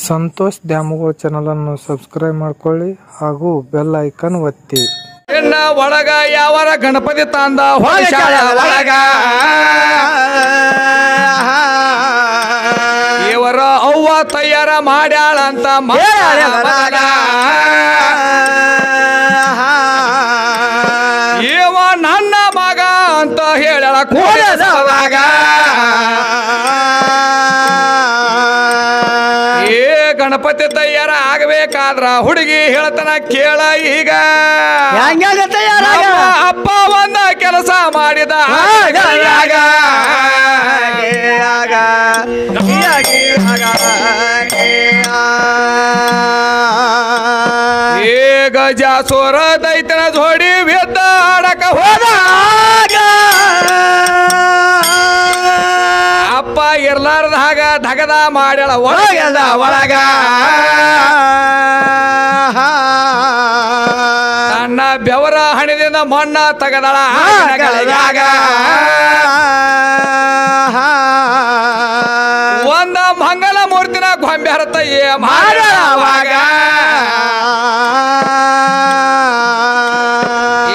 ಸಂತೋಷ್ ದ್ಯಾಮವ್ವ ಚಾನಲನ್ನು ಸಬ್ಸ್ಕ್ರೈಬ್ ಮಾಡ್ಕೊಳ್ಳಿ ಹಾಗೂ ಬೆಲ್ ಐಕನ್ ಒತ್ತಿ. ಇನ್ನ ಒಳಗ ಯಾವರ ಗಣಪತಿ ತಂದ ಹೊಳಶಾಳ ಒಳಗ? ಇವರ ಅವ್ವ ತಯಾರ ಮಾಡ್ಯಾಳ ಅಂತ ಮಾಡ್ಯಾಳ ಒಳಗ. ಇವ ನನ್ನ ಮಗ ಅಂತ ಹೇಳ್ಯಾಳ ಕೂಡದ ಏ ಗಣಪತಿ ತಯಾರ ಆಗ್ಬೇಕಾದ್ರ ಹುಡುಗಿ ಹೇಳ್ತಾನ ಕೇಳ ಈಗ ನಮ್ಮ ಅಪ್ಪ ಒಂದ ಕೆಲಸ ಮಾಡಿದ ಈಗ ಜಾಸೋರ ದೈತನ ಜೋಡಿ ವಿದ್ದ ಧಗದ ಮಾಡ್ಯಾಳ ಒಳಗೆಲ್ಲ ಒಳಗ. ಅಣ್ಣ ಬೆವರ ಹಣದಿಂದ ಮಣ್ಣ ತಗದಳ ಒಂದ ಮಂಗಲ ಮೂರ್ತಿನ ಗೊಂಬೆ ಹರತಯ್ಯ ಮಾಡ್ಯಾಳವಾಗ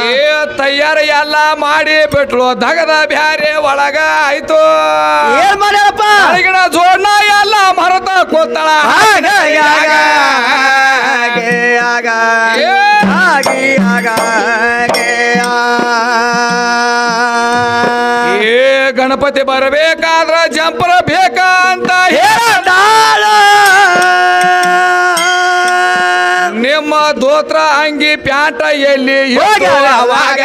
ಏ ತಯಾರ ಎಲ್ಲ ಮಾಡಿ ಬಿಟ್ಲು ದಗದ ಬ್ಯಾರೆ ಒಳಗ ಆಯ್ತು. ಏನ್ ಮಾಡ್ಯಾರಪ್ಪ ಮರತ ಕೂತಳ ಏ. ಗಣಪತಿ ಬರಬೇಕಾದ್ರ ಜಂಪರ ಬೇಕಾ ಅಂತ ಹೇಳ ನಿಮ್ಮ ದೋತ್ರ ಅಂಗಿ ಪ್ಯಾಂಟ ಎಲ್ಲಿ ಅವಾಗ.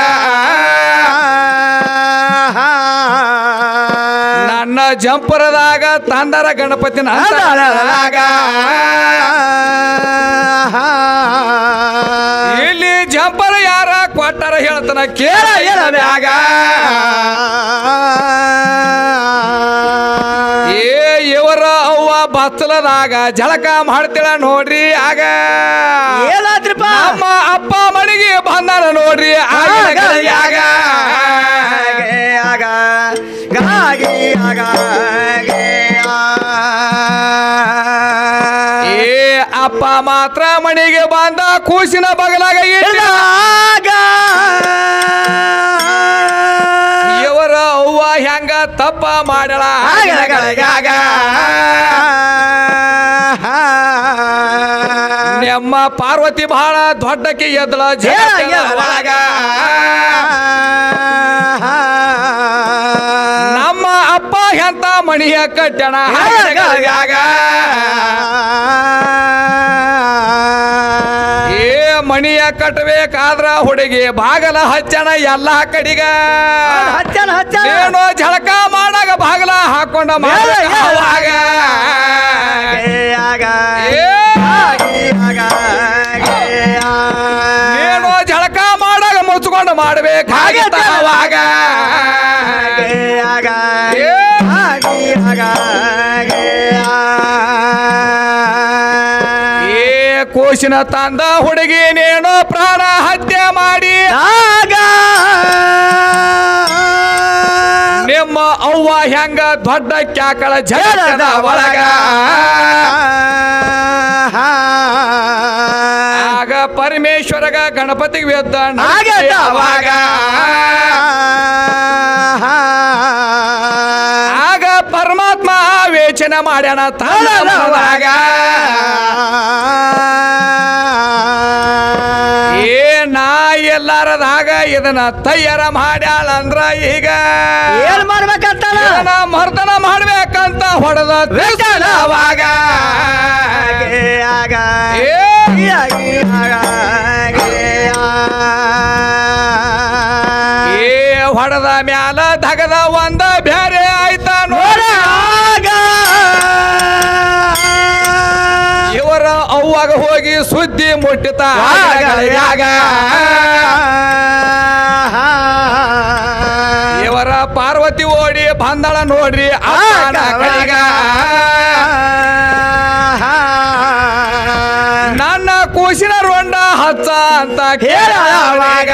ಜಂಪರದಾಗ ತಂದರ ಗಣಪತಿನ ಇಲ್ಲಿ ಜಂಪರ ಯಾರ ಕೊಟ್ಟಾರ ಹೇಳ್ತಾನ ಕೇಳ ಹೇಳಬ್ಯಾಗ ಏ ಇವರ ಅವ್ವ ಬತ್ತಲದಾಗ ಜಳಕ ಮಾಡ್ತಿಳ ನೋಡ್ರಿ ಆಗ. ಅಮ್ಮ ಅಪ್ಪ ಮಣಿಗೆ ಬಂದಾರ ನೋಡ್ರಿ ಆಗ ಆಗ. ಏ ಅಪ್ಪ ಮಾತ್ರ ಮಣಿಗೆ ಬಂದ ಕೂಸಿನ ಬಗಲಾಗ ಇಟ್ಟ ಇವರ ಅವ್ವ ಹೆಂಗ ತಪ್ಪ ಮಾಡಳ ಆಗ ನಮ್ಮ ಪಾರ್ವತಿ ಬಹಳ ದೊಡ್ಡಕ್ಕೆ ಎದ್ದಳ ಒಳಗ. ಎಂತ ಮಣಿಯ ಕಟ್ಟಣ? ಏ ಮಣಿಯ ಕಟ್ಟಬೇಕಾದ್ರ ಹುಡುಗಿ ಬಾಗಲ ಹಚ್ಚಣ ಎಲ್ಲ ಕಡಿಗ. ಹಚ್ಚಣ ಹಚ್ಚನ ಏನೋ ಜಳಕ ಮಾಡಾಗ ಬಾಗಲ ಹಾಕೊಂಡ ಮಾಡಾಗ ಏನೋ ಝಳಕ ಮಾಡಾಗ ಮುಚ್ಕೊಂಡು ಮಾಡ್ಬೇಕಾಗಿತ್ತ ಅವಾಗ ಕೋಶಿನ ತಂದ ಹುಡುಗಿ ನೇನೋ ಪ್ರಾಣ ಹತ್ಯೆ ಮಾಡಿ. ಆಗ ನಿಮ್ಮ ಅವ್ವ ಹೆಂಗ ದೊಡ್ಡ ಕ್ಯಾಕಳ ಜಗದ ಒಳಗ. ಆಗ ಪರಮೇಶ್ವರಗ ಗಣಪತಿಗೆ ವೇದ ಆಗ ಅವಾಗ. ಆಗ ಪರಮಾತ್ಮ ವೇಚನ ಮಾಡ್ಯಾನ ತಳವಾಗ ಎಲ್ಲಾರದಾಗ ಇದನ್ನ ತಯಾರ ಮಾಡ್ಯಾಳ ಅಂದ್ರ ಈಗ ಏನ್ ಮಾಡ್ಬೇಕಂತ ಮರ್ದನ ಮಾಡ್ಬೇಕಂತ ಹೊಡೆದ ಅವಾಗ ಏ ಏ ಹೊಡೆದ ಮ್ಯಾಲ ಧಗದ ಒಂದ ಬ್ಯಾರೆ ಆಯ್ತ ನೋಡ. ಅವ್ವಾಗ ಹೋಗಿ ಸುದ್ದಿ ಮುಟ್ಟಿತ. ಇವರ ಪಾರ್ವತಿ ಓಡಿ ಬಂದಳ ನೋಡ್ರಿ ನನ್ನ ಕೂಸಿನ ರೊಂಡ ಹಚ್ಚ ಅಂತ ಕೇಳವಾಗ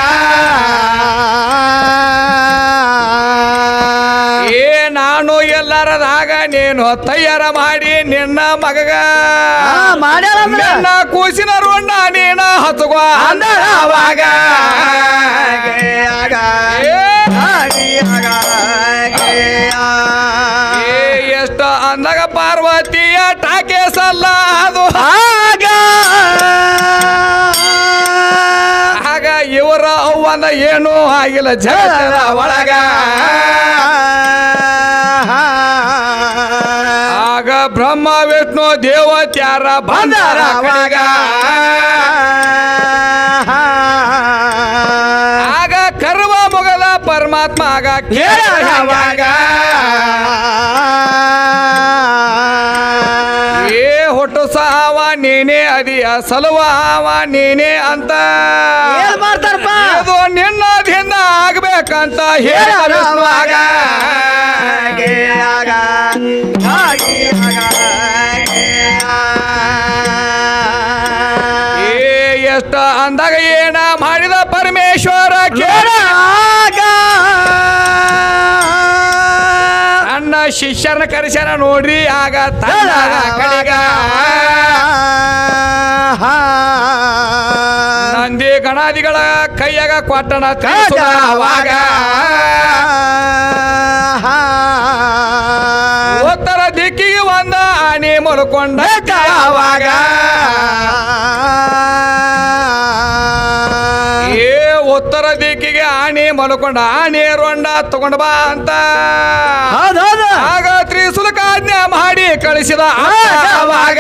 ನಾನು ತಯಾರ ಮಾಡಿ ನಿನ್ನ ಮಗಗ. ನಿನ್ನ ಕೂಸಿನ ರೋಣ ನೀನ ಹತ್ಕೋ ಏ, ಎಷ್ಟು ಅಂದಾಗ ಪಾರ್ವತಿಯ ಟಾಕೆ ಸಲ್ಲ ಅದು. ಆಗ. ಆಗ ಇವರ ಅವ್ವನ ಏನೂ ಆಗಿಲ್ಲ. ಜಗತ್ತಿನ ಒಳಗ. ಬ್ರಹ್ಮ ವಿಷ್ಣು ದೇವತ್ಯಾರ ಬಂದಾರ ಆಗ ಕರ್ವ ಮುಗದ ಪರಮಾತ್ಮ ಆಗ ಕೇಳವಾಗ ಏ ಹೊಟ್ಟು ಸಹವ ನೀನೇ ಅದಿಯ ಸಲುವ ನೀನೆ ಅಂತ. ಮಾಡ್ತಾರಪ್ಪ? ಇದು ನಿನ್ನದಿಂದ ಆಗ್ಬೇಕಂತ ಹೇಳುವಾಗ ಅಂದಾಗ ಏನ ಮಾಡಿದ ಪರಮೇಶ್ವರ ಕೇಳ ಅಣ್ಣ ಶಿಷ್ಯನ ಕರೆಸನ ನೋಡ್ರಿ ಆಗ ಕಡೆಗ. ನಂದಿ ಗಣಾದಿಗಳ ಕೈಯಾಗ ಕೊಟ್ಟಣ ತಿಳಿಸುವಾಗ ಉತ್ತರ ದಿಕ್ಕಿಗೆ ಒಂದ ಆನೆ ಮಲ್ಕೊಂಡ ಅವಾಗ ಉತ್ತರ ದಿಕ್ಕಿಗೆ ಆನೆ ಮಲ್ಕೊಂಡ ಆನೆ ರೋಂಡ ತಗೊಂಡ ಬಾ ಅಂತ. ಆಗ ತ್ರಿಶುಲ್ಕ ಆಜ್ಞೆ ಮಾಡಿ ಕಳಿಸಿದ ಆವಾಗ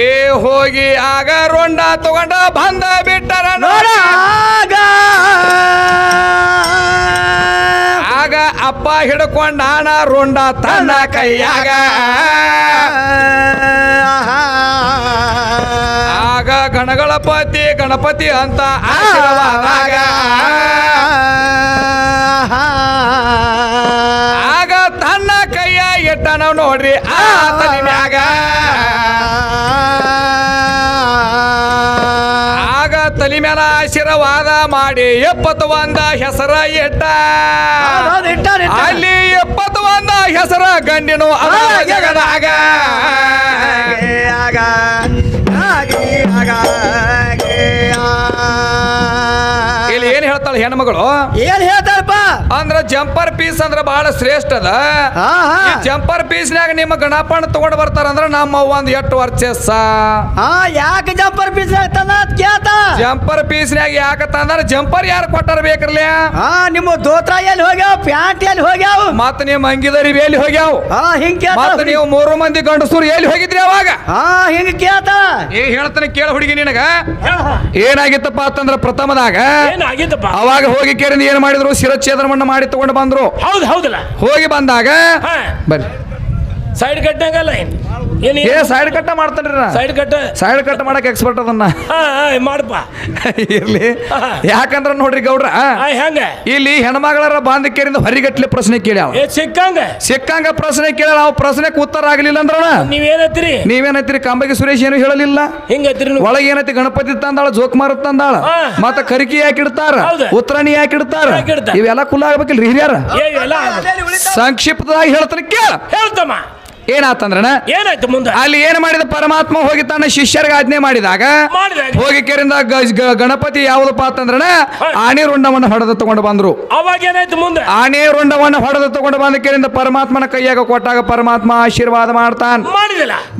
ಏ ಹೋಗಿ ಆಗ ರೊಂಡ ತಗೊಂಡ ಬಂದ ಹಿಡ್ಕೊಂಡಾನ ರೊಂಡ ತನ್ನ ಕೈಯಾಗ. ಆಗ ಗಣಗಳಪತಿ ಗಣಪತಿ ಅಂತ ಆಶೀರ್ವಾದಾಗ. ಆಗ ತನ್ನ ಕೈಯ ಇಟ್ಟನ ನೋಡ್ರಿ ಆ ತಲೆ ತಲೆ ಮ್ಯಾಲ ಆಶೀರ್ವಾದ ಮಾಡಿ ಎಪ್ಪತ್ತು ಒಂದ ಹೆಸರ ಇಟ್ಟ. ಅಲ್ಲಿ ಎಪ್ಪತ್ತು ಒಂದ ಹೆಸರ ಗಂಡಿನು ಜಗದಾಗ. ಇಲ್ಲಿ ಏನ್ ಹೇಳ್ತಾಳೆ ಹೆಣ್ಮಗಳು? ಏನ್ ಹೇಳ್ತಾರಪ್ಪ ಅಂದ್ರ ಜಂಪರ್ ಪೀಸ್ ಅಂದ್ರ ಬಹಳ ಶ್ರೇಷ್ಠ ಅದ. ಈ ಜಂಪರ್ ಪೀಸ್ನ್ಯಾಗ ನಿಮ್ಮ ಗಣಪಣ್ಣ ತಗೊಂಡ್ ಬರ್ತಾರ ಅಂದ್ರ ನಮ್ಮ ಒಂದ್ ಎಟ್ ವರ್ಚಸ್ಸ. ಹಾ ಯಾಕೆ ಜಂಪರ್ ಪೀಸ್ ಕೇಳ್ತ. ಜಂಪರ್ ಯಾಕ ಯಾಕತ್ತಂದ್ರ ಜಂಪರ್ ಯಾರ ಕೊಟ್ಟಾರ ಬೇಕ್ರಲ್ಲ ಹಾ ನಿಮ್ಮ ದೋತ್ರ ಎಲ್ಲಿ ಹೋಗ್ಯಾವ ಪ್ಯಾಂಟ್ ಎಲ್ಲಿ ಹೋಗ್ಯಾವ? ಮತ್ತ ನಿಮ್ ಅಂಗಿದರಿ ಎಲ್ಲಿ ಹೋಗ್ಯಾವ? ಹಾ ಹಿಂಗ್ ಮತ್ತ ನೀವು ಮೂರು ಮಂದಿ ಗಂಡಸೂರ್ ಎಲ್ಲಿ ಹೋಗಿದ್ರಿ ಅವಾಗ? ಹಾ ಹಿಂಗ್ ಕೇಳ್ತ. ಏ ಹೇಳ್ತಾನೆ ಕೇಳ ಹುಡುಗಿ ನಿನಗ. ಏನಾಗಿತ್ತಪ್ಪ ಅಂತಂದ್ರ ಪ್ರಥಮದಾಗ ಅವಾಗ ಹೋಗಿ ಕೇಳಿ ಏನ್ ಮಾಡಿದ್ರು? ಶಿರಚ್ಛೇದನವನ್ನ ಮಾಡಿ ತಗೊಂಡು ಬಂದ್ರು. ಹೌದು ಹೌದಲ್ಲ? ಹೋಗಿ ಬಂದಾಗ ಬರ್ರಿ. ಸೈಡ್ ಕಟ್ಟಂಗಲ್ಲ ಏನು ಏನ್ ಏ ಸೈಡ್ ಕಟ್ಟ ಮಾಡ್ತಾನ್ರಿ ನಾ ಸೈಡ್ ಕಟ್ಟ ಸೈಡ್ ಕಟ್ ಮಾಡಕ್ಕೆ ಎಕ್ಸ್ಪರ್ಟ್ ಅದನ್ನ ಮಾಡಪ್ಪ ಇರ್ಲಿ ಯಾಕಂದ್ರ ನೋಡ್ರಿ ಗೌಡ್ರ ಹೆಂಗ ಇಲ್ಲಿ ಹೆಣ್ಮಗಳರ ಬಾಂಧಕ್ಯರಿಂದ ಹೊರಿಗಟ್ಲೆ ಪ್ರಶ್ನೆ ಕೇಳ್ಯಾವ ಏ ಸಿಕ್ಕಂಗ ಸಿಕ್ಕಂಗ ಪ್ರಶ್ನೆ ಕೇಳ ಅವ್ ಪ್ರಶ್ನೆಗೆ ಉತ್ತರ ಆಗಲಿಲ್ಲ ಅಂದ್ರ ನೀವೇನತ್ತೀರಿ ನೀವೇನತ್ತಿರಿ ಕಂಬಗಿ ಸುರೇಶ್ ಏನು ಹೇಳಲಿಲ್ಲ ಹಿಂಗತ್ತೀರಿ ಒಳಗ ಏನೈತಿ ಗಣಪತಿ ತಂದಾಳ ಜೋಕ್ಮಾರ ತಂದಾಳ ಹಾ. ಮತ್ತ ಕರಿಕಿ ಯಾಕಿಡ್ತಾರ ಉತ್ತರಣಿ ಯಾಕಿಡ್ತಾರ? ಇವೆಲ್ಲ ಕುಲ್ಲ ಆಗ್ಬೇಕಿಲ್ರಿ ಹಿರಿಯರ ಏ ಇವೆಲ್ಲ ಸಂಕ್ಷಿಪ್ತವಾಗಿ ಹೇಳ್ತಾನೆ ಕೇಳ ಹೇಳ್ತಮ್ಮ ಏನಾತಂದ್ರನ ಏನಾಯ್ತು ಮುಂದೆ? ಅಲ್ಲಿ ಏನು ಮಾಡಿದ ಪರಮಾತ್ಮ ಹೋಗಿ ತನ್ನ ಶಿಷ್ಯರಿಗೆ ಆಜ್ಞೆ ಮಾಡಿದಾಗ ಮಾಡಿದಾಗ ಹೋಗಿ ಕೇರಿಂದ ಗ- ಗ- ಗಣಪತಿ ಯಾವುದಪ್ಪ ಅಂತಂದ್ರನ ಆನೆ ರುಂಡವನ್ನು ಹೊಡೆದು ತಗೊಂಡು ಬಂದ್ರು. ಅವಾಗ ಏನಾಯ್ತು ಮುಂದೆ? ಆನೆ ರುಂಡವನ್ನು ಹೊಡೆದು ತಗೊಂಡು ಬಂದ ಕೇರಿಂದ ಪರಮಾತ್ಮನ ಕೈಯಾಗ ಕೊಟ್ಟಾಗ ಪರಮಾತ್ಮ ಆಶೀರ್ವಾದ ಮಾಡ್ತಾನ.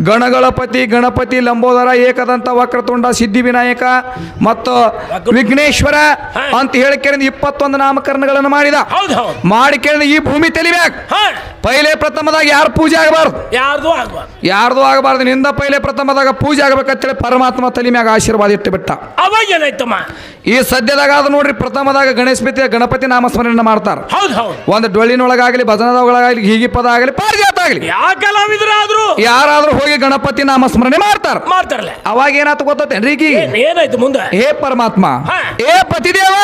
ಗಣಗಣಪತಿ ಗಣಪತಿ ಲಂಬೋದರ ಏಕದಂತ ವಕ್ರತುಂಡ ಸಿದ್ಧಿ ವಿನಾಯಕ ಮತ್ತು ವಿಘ್ನೇಶ್ವರ ಅಂತ ಹೇಳಿ ಕೇರಿಂದ ಇಪ್ಪತ್ತೊಂದು ನಾಮಕರಣಗಳನ್ನು ಮಾಡಿದ. ಹೌದು ಹೌದು. ಮಾಡಿ ಕೇರಿಂದ ಈ ಭೂಮಿ ತೆಲಿಬೇಕು. ಹಾ. ಪೈಲೆ ಪ್ರಥಮದಾಗ ಯಾರು ಪೂಜೆ ಆಗಬಾರ್ದು? ಯಾರ್ದು ಆಗ್ಬಾರ್ದು. ಯಾರ್ದು ಆಗಬಾರ್ದು. ನಿಂದ ಪೈಲೆ ಪ್ರಥಮದಾಗ ಪೂಜೆ ಆಗ್ಬೇಕಂತೇಳಿ ಪರಮಾತ್ಮ ತಲೆ ಮ್ಯಾಗ ಆಶೀರ್ವಾದ ಇಟ್ಟು ಬಿಟ್ಟ. ಅವಾಗ ಏನಾಯ್ತಮ್ಮ? ಈ ಸದ್ಯದಾಗ ಅದು ನೋಡ್ರಿ ಪ್ರಥಮದಾಗ ಗಣೇಶ ಗಣಪತಿ ನಾಮಸ್ಮರಣೆ ಮಾಡ್ತಾರ. ಹೌದು ಹೌದು. ಒಂದು ಡೊಳ್ಳಿನೊಳಗಾಗಲಿ ಭಜನದೊಳಗಾಗಲಿ ಹೀಗಿ ಪದ ಆಗಲಿ ಪಾರಿಜಾತ ಆಗಲಿ ಯಾವ ಕಲಾವಿದರಾದ್ರು ಯಾರಾದ್ರೂ ಹೋಗಿ ಗಣಪತಿ ನಾಮಸ್ಮರಣೆ ಮಾಡ್ತಾರ. ಮಾಡ್ತಾರಲ್ಲ? ಅವಾಗ ಏನಾಯ್ತು ಗೊತ್ತೇನ್ರಿ ಈಗ ಏನಾಯ್ತು ಮುಂದೆ? ಹೇ ಪರಮಾತ್ಮ ಏ ಪತಿದೇವ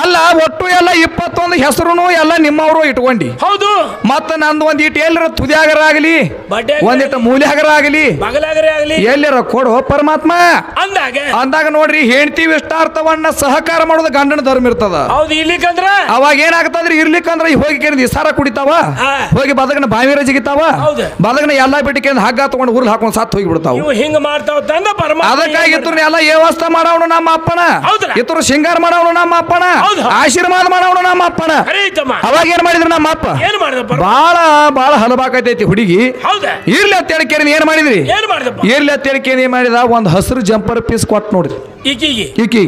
ಅಲ್ಲ ಒಟ್ಟು ಎಲ್ಲ ಇಪ್ಪತ್ತೊಂದು ಹೆಸರುನು ಎಲ್ಲ ನಿಮ್ಮವರು ಇಟ್ಕೊಂಡಿ. ಹೌದು. ಮತ್ತ ನಂದು ಒಂದ್ ಇಟ್ಟು ಎಲ್ಲರ ತುದಿಯಾಗರ ಆಗಲಿ ಬಡ್ಡೆ ಒಂದಿಟ್ಟು ಮೂಲ್ಯಾಗರ ಆಗಲಿ ಬಗಲಾಗರೆ ಆಗ್ಲಿ. ಎಲ್ಲರ ಕೊಡು ಪರಮಾತ್ಮ. ಅಂದಾಗ? ಅಂದಾಗ ನೋಡ್ರಿ ಹೆಂಡತಿ ಇಷ್ಟಾರ್ಥವನ್ನ ಸಹಕಾರ ಮಾಡೋದು ಗಂಡನ ಧರ್ಮ ಇರ್ತದ. ಹೌದು ಇಲ್ಲಿಕಂದ್ರ ಅವಾಗ ಏನಾಗ್ತದ್ರಿ? ಇರ್ಲಿಕ್ಕಂದ್ರ ಹೋಗಿ ಕೇಳಿದ್ ಇಸಾರ ಕುಡಿತಾವ. ಹೋಗಿ ಬದಗನ ಬಾವಿರ ಜಿಗಿತಾವ? ಹೌದು. ಬದಗನ ಎಲ್ಲಾ ಬಿಟ್ಟಿಗೆ ಹಗ್ಗ ತಗೊಂಡು ಊರ್ಲ್ ಹಾಕೊಂಡು ಸಾತ್ ಹೋಗಿ ಬಿಡ್ತಾವ ಹಿಂಗ ಮಾಡ್ತಾವ ತಂದ ಅದಕ್ಕಾಗಿ ಇತ್ರ ಎಲ್ಲ ವ್ಯವಸ್ಥೆ ಮಾಡವನು ನಮ್ಮ ಅಪ್ಪನ. ಇತ್ರ ಶೃಂಗಾರ ಮಾಡವನು ನಮ್ಮ ಅಪ್ಪನ. ಆಶೀರ್ವಾದ ಮಾಡವನು ನಮ್ಮ ಅಪ್ಪನ. ಅವಾಗ ಏನ್ ಮಾಡಿದ್ರು ನಮ್ಮ ಅಪ್ಪ? ಬಹಳ ಬಹಳ ಬಾಳ ಬಾಳ ಹಲಬಾಕೈತೈತಿ ಹುಡುಗಿ. ಇರ್ಲಿ ಅಂತ ಹೇಳಿ ಏನ್ ಮಾಡಿದ್ರಿ? ಇರ್ಲಿ ಅಂತ ಹೇಳಿ ಏನ್ ಮಾಡಿದ? ಒಂದ್ ಹಸಿರು ಜಂಪರ್ ಪೀಸ್ ಕೊಟ್ಟು ನೋಡ್ರಿ. ಈಕಿಗೆ? ಈಕಿ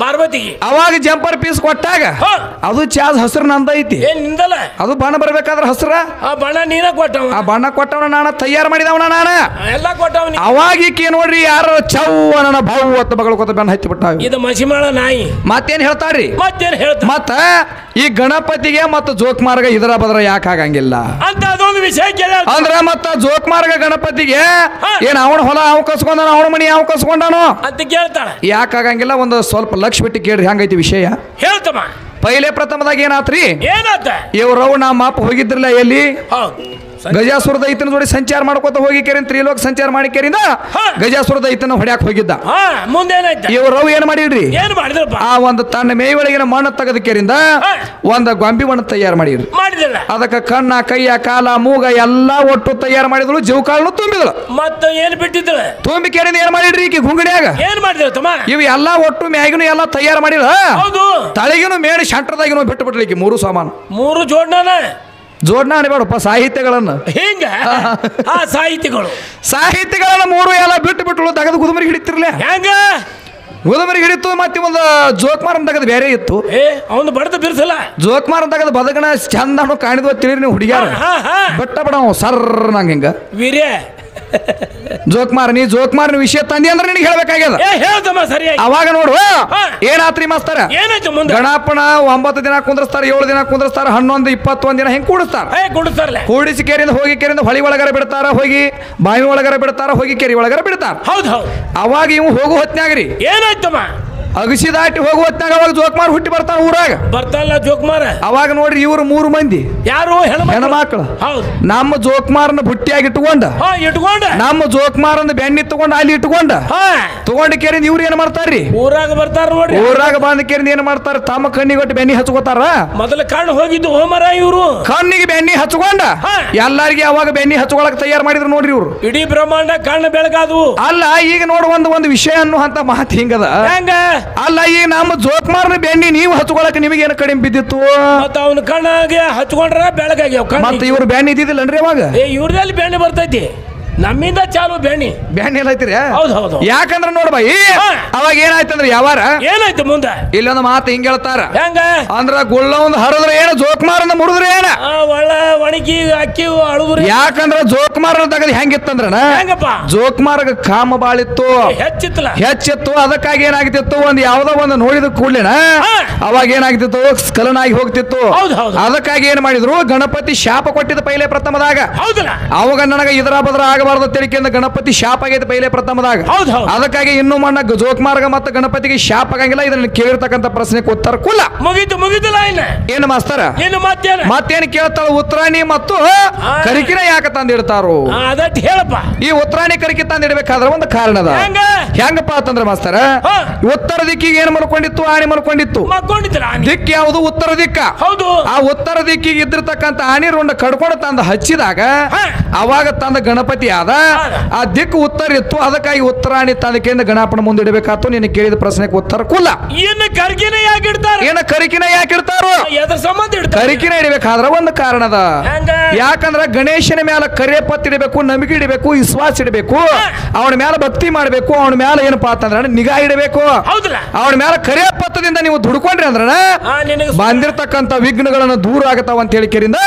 ಪಾರ್ವತಿಗೆ. ಅವಾಗ ಜಂಪರ್ ಪೀಸ್ ಕೊಟ್ಟಾಗ ಹಾ. ಅದು ಚಾರ್ಜ್ ಹಸಿರು ನಂದ ಐತಿ. ಏನ್ ನಿಂದಲ್ಲ ಅದು ಬಣ್ಣ ಬರ್ಬೇಕಾದ್ರ ಹಸ್ರ? ಆ ಬಣ್ಣ ನೀನ ಕೊಟ್ಟವ. ಆ ಬಣ್ಣ ಕೊಟ್ಟವನ ನಾನ ತಯಾರು ಮಾಡಿದವನ ನಾನ? ಎಲ್ಲ ಕೊಟ್ಟವ ನೀ. ಅವಾಗ ಈಕೆ ನೋಡ್ರಿ ಯಾರ ಚೌವ ನನ್ನ ಭಾವು ಅಂತ ಬಗಳ್ಕೊತ ಬೆನ್ನ ಹತ್ತಿ ಬಿಟ್ಟ ಇದು ಮಸಿಮಾಳ ನಾಯಿ. ಮತ್ತೇನ್ ಹೇಳ್ತಾರ್ರಿ? ಮತ್ತೇನ್ ಹೇಳ್ತ ಮತ್ತ ಈ ಗಣಪತಿಗೆ ಮತ್ತ ಜೋಕ್ಮಾರ್ಗ ಇದರ ಬದ್ರ ಯಾಕೆ ಆಗಂಗಿಲ್ಲ? ಅಂತ ವಿಷಯ ಕೇಳ ಅಂದ್ರ ಮತ್ತ ಜೋಕ್ಮಾರ್ಗ ಗಣಪತಿಗೆ ಹಾ. ಏನ್ ಅವನ ಹೊಲ ಅವ್ ಕಸ್ಕೊಂಡಾನ ಅವನ ಮನಿ ಅವ್ ಕಸ್ಕೊಂಡಾನು? ಅಂತ ಕೇಳ್ತಾಳ. ಯಾಕಾಗಂಗಿಲ್ಲ ಒಂದು ಸ್ವಲ್ಪ ಲಕ್ಷ ಬಿಟ್ಟು ಕೇಳ್ರಿ ಹಂಗೈತಿ ವಿಷಯ. ಹೇಳ್ತಮ್ಮ. ಪೈಲೆ ಪ್ರಥಮದಾಗ ಏನಾತ್ರಿ? ಏನಾತ? ಇವ್ರವ್ ನಮ್ಮ ಅಪ್ಪ ಹೋಗಿದ್ರಲ್ಲ ಎಲ್ಲಿ? ಹೌದು. ಗಜಾಸುರ ದೈತನ ಜೋಡಿ ಸಂಚಾರ ಮಾಡ್ಕೋತ ಹೋಗಿ ಕೇರಿನ ತ್ರಿಲೋಕ ಸಂಚಾರ ಮಾಡಿ ಕೇರಿಂದ. ಗಜಾಸುರ ದೈತನ ಹೊಡ್ಯಾಕ್ ಹೋಗಿದ್ದ. ಹಾ ರವ್ ಏನ್ ಮಾಡಿಡ್ರಿ ಆ ಒಂದು ತನ್ನ ಮೇಯೊಳಗಿನ ಒಳಗಿನ ಮಣ್ಣು ತೆಗೆದ ಕೇರಿಂದ ಒಂದು ಗೊಂಬಿ ಮಣ್ಣು ತಯಾರು ಮಾಡಿಡ್ರಿ ಮಾಡಿದಿಲ್ಲ ಅದಕ್ಕೆ ಕಣ್ಣ ಕೈಯ ಕಾಲ ಮೂಗ ಎಲ್ಲಾ ಒಟ್ಟು ತಯಾರು ಮಾಡಿದಳು ಜೀವಕಾಳನು ತುಂಬಿದಳು. ಮತ್ತೆ ಏನ್ ಬಿಟ್ಟಿದ್ರು ತುಂಬಿ ಕೇರಿಂದ ಏನ್ ಮಾಡಿಡ್ರಿ ಈಕಿ ಗುಂಗಡಿಯಾಗ ಏನ್ ಮಾಡಿದ್ರು ಇವು ಎಲ್ಲಾ ಒಟ್ಟು ಮ್ಯಾಗಿನೂ ಎಲ್ಲಾ ತಯಾರು ಮಾಡಿದ ಹೌದು. ತಳಗಿನೂ ಮೇಣಿ ಶಂಟ್ರದಾಗಿನೂ ಬಿಟ್ಟು ಈ ಈಕಿ ಮೂರು ಸಾಮಾನು. ಮೂರು ಜೋಡ್ನಾನ? ಜೋಡ್ನ ಅನ್ಬೇಡಪ್ಪ ಸಾಹಿತ್ಯಗಳನ್ನು. ಹಿಂಗ? ಆ ಸಾಹಿತಿಗಳು ಸಾಹಿತ್ಯಗಳನ್ನು ಮೂರು ಎಲ್ಲ ಬಿಟ್ಟು ಬಿಟ್ಟು ತೆಗೆದು ಗುದುಮರಿ ಹಿಡಿತಿರ್ಲಿ. ಹೆಂಗ? ಗುದುಮರಿ ಹಿಡಿತು ಮತ್ತೆ ಒಂದು ಜೋಕ್ಮಾರನ್ ತೆಗೆದು ಬೇರೆ ಇತ್ತು. ಏ ಅವನು ಬಡದ ಬಿರ್ಸಲ್ಲ. ಜೋಕ್ಮಾರ್ ತೆಗೆದು ಬದಗಣ ಚಂದ ಕಾಣಿದ್ವ ತಿಳಿರಿ ನೀವು ಹುಡುಗಿಯಾರ. ಬಟ್ಟ ಬಡ ಸರ್ ನಂಗೆ ಹಿಂಗ. ವೀರ್ಯ ಜೋಕ್ಮಾರ್ ಜೋಕ್ ಮಾರ್ನ ವಿಷಯ ತಂದಿ ಅಂದ್ರೆ ನಿನಗೆ ಹೇಳ್ಬೇಕಾಗ್ಯದ? ಏ ಹೇಳ್ತಮ್ಮ ಸರಿಯಾಗಿ. ಅವಾಗ ನೋಡು. ಏನಾತ್ರಿ ಮಾಸ್ತಾರ? ಏನಾಯ್ತು ಮುಂದೆ? ಗಣಪನ ಒಂಬತ್ತು ದಿನ ಕುಂದ್ರಸ್ತಾರ ಏಳು ದಿನ ಕುಂದ್ರಸ್ತಾರ ಹನ್ನೊಂದು ಇಪ್ಪತ್ತೊಂದು ದಿನ ಹೆಂಗ್ ಕೂಡಿಸ್ತಾರ? ಏ ಕೂಡಿಸಿ ಕೇರಿಂದ ಹೋಗಿ ಕೇರಿಂದ ಹೊಳಿ ಒಳಗರ ಬಿಡ್ತಾರ ಹೋಗಿ ಬಾವಿ ಒಳಗರ ಬಿಡ್ತಾರ ಹೋಗಿ ಕೆರಿ ಒಳಗರ ಬಿಡ್ತಾರ. ಹೌದು ಹೌದು. ಅವಾಗ ಇವ್ ಹೋಗು ಹೊತ್ನ್ಯಾಗ್ರಿ. ಏನಾಯ್ತಮ್ಮ ಅಗಸಿ ದಾಟಿ ಹೋಗು ಹೊತ್ನ್ಯಾಗ ಅವಾಗ ಜೋಕ್ಮಾರ್ ಹುಟ್ಟಿ ಬರ್ತಾನ ಊರಾಗ. ಬರ್ತಾರಲ್ಲ ಜೋಕ್ಮಾರ್? ಅವಾಗ ನೋಡ್ರಿ ಇವ್ರು ಮೂರು ಮಂದಿ. ಯಾರು? ಹೆಣ್ಮಕ್ಳು? ಹೌದು. ನಮ್ಮ ಜೋಕ್ಮಾರ್ನ ಬುಟ್ಟಿಯಾಗಿ ಇಟ್ಕೊಂಡ ಇಟ್ಕೊಂಡ ನಮ್ಮ ಜೋಕ್ಮಾರನ್ನ ಬೆಣ್ಣಿ ತಗೊಂಡ ಅಲ್ಲಿ ಇಟ್ಕೊಂಡ ತಗೊಂಡ ಕೇರಿಂದ ಇವ್ರು ಏನ್ ಮಾಡ್ತಾರ್ರಿ? ಊರಾಗ ಬರ್ತಾರ ನೋಡ್ರಿ. ಊರಾಗ ಬಂದ ಕೇರಿಂದ ಏನ್ ಮಾಡ್ತಾರ? ತಮ್ಮ ಕಣ್ಣಿಗೆ ಒಟ್ಟು ಬೆಣ್ಣಿ ಹಚ್ಕೋತಾರ? ಮೊದಲ ಕಣ್ಣು ಹೋಗಿದ್ದು ಹೋಮರ ಇವರು. ಕಣ್ಣಿಗೆ ಬೆಣ್ಣಿ ಹಚ್ಕೊಂಡ. ಎಲ್ಲಾರಿಗೆ ಅವಾಗ ಬೆಣ್ಣಿ ಹಚ್ಕೊಳಕ್ ತಯಾರು ಮಾಡಿದ್ರು ನೋಡ್ರಿ ಇವ್ರು. ಇಡೀ ಬ್ರಹ್ಮಾಂಡ ಕಣ್ಣು ಬೆಳಗಾದವು. ಅಲ್ಲ ಈಗ ನೋಡು ಒಂದು ಒಂದು ವಿಷಯ ಅನ್ನುವಂತ ಮಾತು ಹಿಂಗದ. ಹೆಂಗ? ಅಲ್ಲ ಈಗ ನಮ್ಮ ಜೋತ್ಮಾರ್ನ ಬೆಣ್ಣಿ ನೀವು ಹಚ್ಕೊಳಕ್ ನಿಮಗೆ ಏನು ಕಡಿಮೆ ಬಿದ್ದಿತ್ತು? ಮತ್ತ ಅವನ ಕಣ್ಣಾಗೆ ಹಚ್ಕೊಂಡ್ರ ಬೆಳಗಾಗ್ಯಾವ ಮತ್ತೆ ಇವ್ರ ಬೆಣ್ಣಿ ಇದ್ದಿದ್ದಿಲ್ಲನ್ರಿ ಅವಾಗ? ಏ ಇವ್ರದಲ್ಲಿ ಬೆಣ್ಣೆ ಬರ್ತೈತಿ. ನಮ್ಮಿಂದ ಚಾಲು ಬೇಣಿ ಬೇಣಿ ಎಲ್ಲ ಐತಿರಿ? ಹೌದು ಹೌದು ಯಾಕಂದ್ರ ನೋಡ್ ಬಾಯಿ ಹಾ. ಅವಾಗ ಏನಾಯ್ತಂದ್ರ ಯಾವಾರ ಏನಾಯ್ತು ಮುಂದೆ? ಇಲ್ಲೊಂದು ಮಾತು ಹಿಂಗ ಹೇಳ್ತಾರ. ಹೆಂಗ? ಅಂದ್ರ ಗುಳ್ಳ ಒಂದು ಹರದ್ರ ಏನ ಅಂತ ಮುರಿದ್ರ ಏನ? ಆ, ಒಳ್ಳ ಒಣಗಿ ಅಕ್ಕಿ ಅಳುದ್ರಿ? ಯಾಕಂದ್ರ ಜೋಕ್ಮಾರ್ ತಗದ್ ಹೆಂಗಿತ್ತಂದ್ರ ಹೆಂಗಪ್ಪ? ಜೋಕ್ಮಾರ್ಗ ಕಾಮ ಬಾಳಿತ್ತು ಹೆಚ್ಚಿತ್ತಲ್ಲ ಹೆಚ್ಚಿತ್ತು ಅದಕ್ಕಾಗಿ ಏನಾಗ್ತಿತ್ತು? ಒಂದ್ ಯಾವ್ದೋ ಒಂದು ನೋಡಿದ ಕೂಡ್ಲಿನ? ಅವಾಗ ಏನಾಗ್ತಿತ್ತು? ಸ್ಕಲನ್ ಆಗಿ ಹೋಗ್ತಿತ್ತು. ಹೌದು, ಹೌದು. ಅದಕ್ಕಾಗಿ ಏನ್ ಮಾಡಿದ್ರು? ಗಣಪತಿ ಶಾಪ ಕೊಟ್ಟಿದ್ದ ಪೈಲೆ ಪ್ರಥಮದಾಗ. ಅವಾಗ ನನಗ ಇದರ ಬದ್ರ ಆಗಬಾರ್ದು ತಿಳಿಕೆಯಿಂದ ಗಣಪತಿ ಶಾಪ ಆಗೈತೆ ಪೈಲೆ ಪ್ರಥಮದಾಗ. ಹೌದು. ಅದಕ್ಕಾಗಿ ಇನ್ನು ಮಣ್ಣ ಜೋಕ್ಮಾರ್ಗ ಮತ್ತೆ ಗಣಪತಿಗೆ ಶಾಪ ಆಗಂಗಿಲ್ಲ. ಇದನ್ನ ಕೇಳಿರ್ತಕ್ಕಂಥ ಪ್ರಶ್ನೆಗೆ ಉತ್ತರ ಕುಲ್ಲ ಮುಗಿತು ಮುಗಿದಿಲ್ಲ ಏನು ಮಾಸ್ತರ? ಏನು ಮತ್ತೇನು? ಮತ್ತೇನು ಕೇಳ್ತಾಳ? ಉತ್ತರಾಣಿ ಮತ್ತು ಕರಿಕಿನ ಯಾಕೆ ತಂದಿಡ್ತಾರು? ಹೇಳಪ್ಪ. ಈ ಉತ್ತರಾಣಿ ಕರಿಕೆ ತಂದಿಡ್ಬೇಕಾದ್ರೆ ಒಂದು ಕಾರಣ ಅದ ಹೆಂಗ? ಹೆಂಗಪ್ಪ ಅಂತಂದ್ರೆ ಮಾಸ್ತರ. ಉತ್ತರ ದಿಕ್ಕಿಗೆ ಏನು ಮಲ್ಕೊಂಡಿತ್ತು? ಆಣಿ ಮಲ್ಕೊಂಡಿತ್ತು. ದಿಕ್ಕ ದಿಕ್ ಯಾವುದು? ಉತ್ತರ ದಿಕ್ಕ. ಹೌದು. ಆ ಉತ್ತರ ದಿಕ್ಕಿಗೆ ಇದ್ದಿರ್ತಕ್ಕಂಥ ಆಣಿ ರುಂಡ ಕಡ್ಕೊಂಡು ತಂದು ಹಚ್ಚಿದಾಗ. ಅವಾಗ ತಂದ ಗಣಪತಿ ಆದ. ಆ ದಿಕ್ಕು ಉತ್ತರ ಇತ್ತು ಅದಕ್ಕಾಗಿ ಉತ್ತರಾಣಿ ತಂದಕೆಯಿಂದ ಗಣಪನ ಮುಂದೆ ಇಡಬೇಕಾತು ನಿನ್ನ ಕೇಳಿದ ಪ್ರಶ್ನೆಗೆ ಉತ್ತರ ಕುಲ್ಲ ಏನು ಕರಿಕಿನ ಯಾಕೆ ಇಡ್ತಾರೆ? ಏನ ಕರಿಕಿನ ಯಾಕೆ ಇಡ್ತಾರೋ? ಎದ್ರ ಸಂಬಂಧ ಇಡ್ತಾರ? ಕರಿಕಿನ ಇಡಬೇಕಾದ್ರ ಒಂದು ಕಾರಣದ. ಅದ ಯಾಕಂದ್ರ ಗಣೇಶನ ಮೇಲೆ ಕರಿಯಪತ್ ಇಡಬೇಕು ನಂಬಿಕೆ ಇಡಬೇಕು ವಿಶ್ವಾಸ ಇಡಬೇಕು. ಅವನ ಮೇಲೆ ಭಕ್ತಿ ಮಾಡಬೇಕು ಅವನ ಮೇಲೆ ಏನಪ್ಪಾ ಅಂತಂದ್ರೆ ನಿಗಾ ಇಡಬೇಕು. ಅವನ ಮೇಲೆ ಕರಿಯಪತ್ತದಿಂದ ನೀವು ದುಡ್ಕೊಂಡ್ರಿ ಅಂದ್ರ ಆ ನಿಮಗೆ ಬಂದಿರತಕ್ಕಂತ ವಿಘ್ನಗಳನ್ನು ದೂರ ಆಗತಾವ ಅಂತ ಹೇಳಿ ಕೇರಿಂದ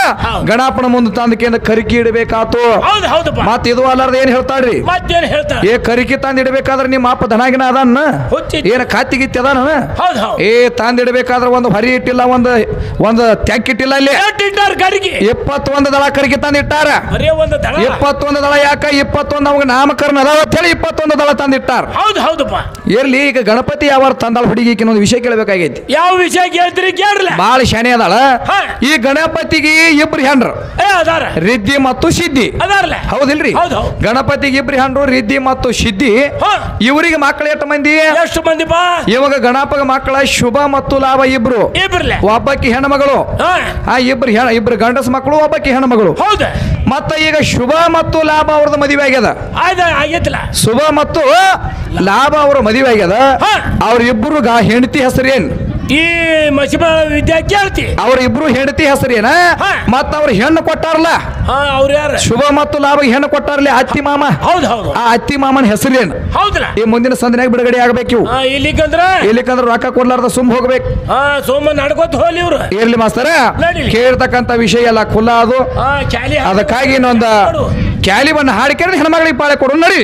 ಗಣಪನ ಮುಂದೆ ತಂದಕೆಯಿಂದ ಕರಿಕಿ ಇಡಬೇಕಾತು. ಹೌದು ಹೌದಪ್ಪ ಮತ್ ಇದು ಅಲ್ಲಾರ್ದ ಏನ್ ಹೇಳ್ತಾಳ್ರಿ? ಮತ್ತೇನ್ ಹೇಳ್ತಾರ ಏ ಕರಿಕಿ ತಂದಿಡ್ಬೇಕಾದ್ರೆ ನಿಮ್ಮ ಅಪ್ಪ ದನಾಗಿನ ಅದನ್ನ ಏನು ಏನ ಕಾತಿಗಿತ್ತಿ ಅದಾನ? ಹೌದು ಹೌದು. ಏ ತಂದಿಡ್ಬೇಕಾದ್ರೆ ಒಂದು ಹರಿ ಇಟ್ಟಿಲ್ಲ ಒಂದು ಒಂದು ತ್ಯಾಕ್ ಇಟ್ಟಿಲ್ಲ ಇಲ್ಲಿ ಇಪ್ಪತ್ತೊಂದು ದಳ ಕರಿಕಿ ತಂದಿಟ್ಟಾರ ಬರೀ ಒಂದು ದಳ. ಇಪ್ಪತ್ತೊಂದು ದಳ ಯಾಕ? ಇಪ್ಪತ್ತೊಂದು ನಮಗೆ ನಾಮಕರಣ ಅದಾವ ಅಂತ ಹೇಳಿ ಇಪ್ಪತ್ತೊಂದು ದಳ ತಂದಿಟ್ಟಾರ ಹೌದು ಹೌದಪ್ಪ. ಇರ್ಲಿ ಈಗ ಗಣಪತಿ ಯಾವ ತಂದಾಳ ಹುಡುಗಿ ಒಂದು ವಿಷಯ ಕೇಳಬೇಕಾಗೈತಿ. ಯಾವ ವಿಷಯ ಕೇಳ್ತೀರಿ ಕೇಳ್ರಲ್ಲ. ಬಾಳ ಶಾನೆ ಅದಾಳ. ಹಾ. ಈ ಗಣಪತಿಗೆ ಇಬ್ರು ಹೆಣ್ರು. ಏ ಅದಾರ. ರಿದ್ದಿ ಮತ್ತು ಸಿದ್ಧಿ ಅದಾರಲ್ಲ. ಹೌದಿಲ್ರಿ? ಹೌದು, ಹೌದು. ಗಣಪತಿಗೆ ಇಬ್ರು ಹೆಂಡ್ರು ರಿದ್ದಿ ಮತ್ತು ಸಿದ್ಧಿ. ಇವರಿಗೆ ಮಕ್ಕಳು ಎಷ್ಟು ಮಂದಿ? ಎಷ್ಟು ಮಂದಿ ಬಾ. ಇವಾಗ ಗಣಪಗ ಮಕ್ಕಳ ಶುಭ ಮತ್ತು ಲಾಭ ಇಬ್ರು. ಇಬ್ರಲ್ಲ. ಒಬ್ಬಕ್ಕಿ ಹೆಣ್ಮಗಳು. ಆ ಇಬ್ರು ಹೆಣ ಇಬ್ರು ಗಂಡಸ ಮಕ್ಕಳು ಒಬ್ಬಕ್ಕಿ ಹೆಣ್ಮಗಳು. ಹೌದ. ಮತ್ತ ಈಗ ಶುಭ ಮತ್ತು ಲಾಭ ಅವ್ರದ್ದು ಮದುವೆ ಆಗ್ಯದ. ಶುಭ ಮತ್ತು ಲಾಭ ಅವ್ರ ಮದುವೆ ಆಗ್ಯದ. ಅವ್ರಿಬ್ರು ಅವ್ರ ಇಬ್ರು ಗಾ ಹೆಂಡತಿ ಹೆಸರೇನ್? ಈ ಮಸಿಬ ವಿದ್ಯಾರ್ಥಿ ಅವ್ರ ಇಬ್ರು ಹೆಂಡತಿ ಹೆಸರೇನ? ಹಾ. ಮತ್ತ ಅವ್ರ ಹೆಣ್ಣು ಕೊಟ್ಟಾರಲ್ಲ ಹಾ ಅವ್ರ ಯಾರ? ಶುಭ ಮತ್ತು ಲಾಭ ಹೆಣ್ಣು ಕೊಟ್ಟಾರಲ್ಲ ಅತ್ತಿ ಮಾಮ? ಹೌದು ಹೌದು. ಆ ಅತ್ತಿ ಮಾಮನ ಹೆಸರೇನು? ಹೌದಲ್ಲ ಈ ಮುಂದಿನ ಸಂದಿನಾಗ ಬಿಡುಗಡೆ ಆಗ್ಬೇಕು ಇವು. ಹಾ ಇಲ್ಲಿಗಂದ್ರ ಇಲ್ಲಿಕಂದ್ರ ರೊಕ್ಕ ಕೊಡ್ಲಾರ್ದ ಸುಮ್ ಹೋಗ್ಬೇಕು. ಹಾ ಸೋಮ ನಡ್ಕೋತ ಹೋಲಿ ಇವ್ರು. ಇರ್ಲಿ ಮಾಸ್ತರ. ನಡೀಲಿ. ಕೇಳ್ತಕ್ಕಂತ ವಿಷಯ ಎಲ್ಲ ಖುಲ್ಲ ಅದು. ಹಾ ಚಾಲಿ ಅದಕ್ಕಾಗಿ ಇನ್ನೊಂದು ಕ್ಯಾಲಿವನ್ನ ಹಾಡಿಕೆ ಹೆಣ್ಮಗಳಿಗೆ ಪಾಳೆ ಕೊಡು. ನಡಿ.